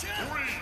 Three,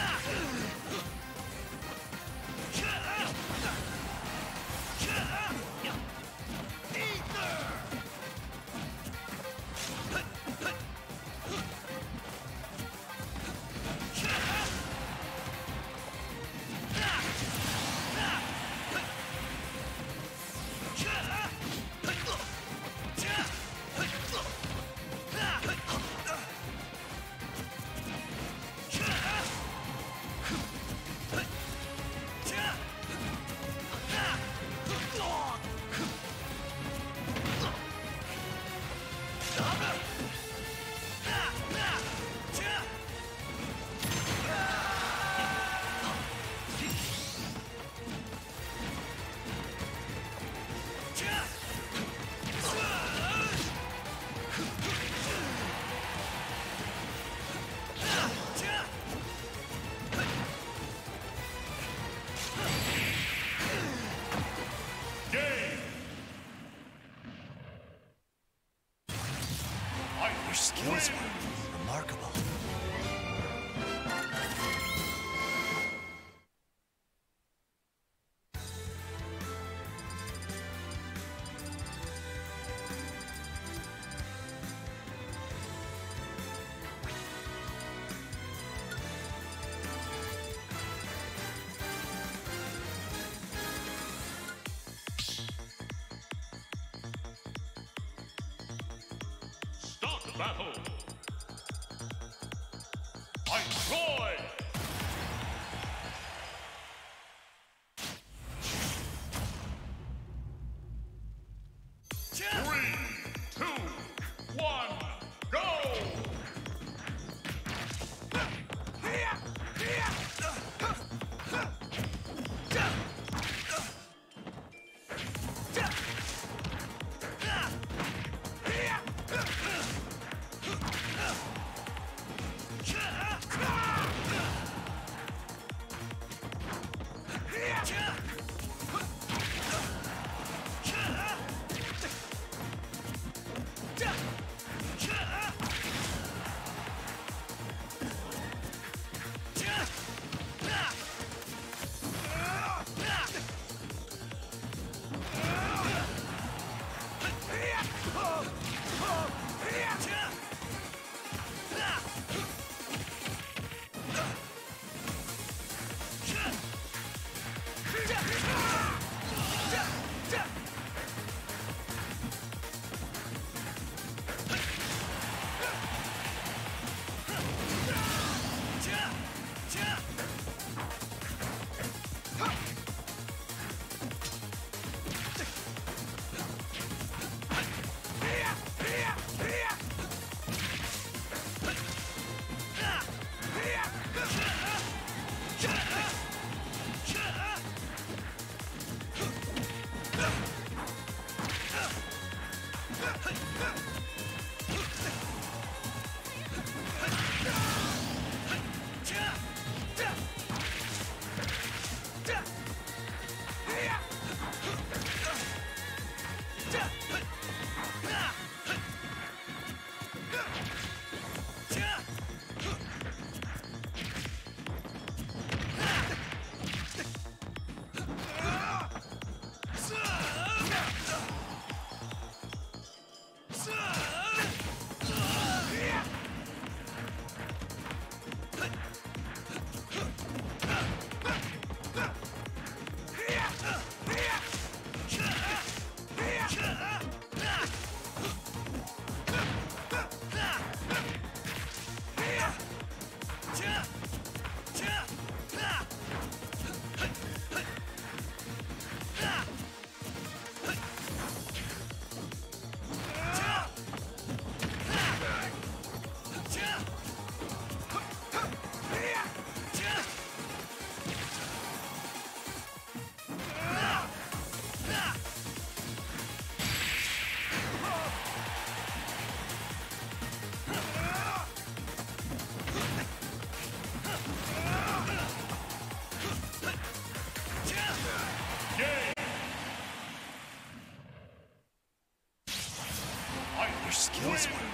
Ah! Skills were remarkable. Battle! Fight Troy! Go! Yeah! はい。Were remarkable.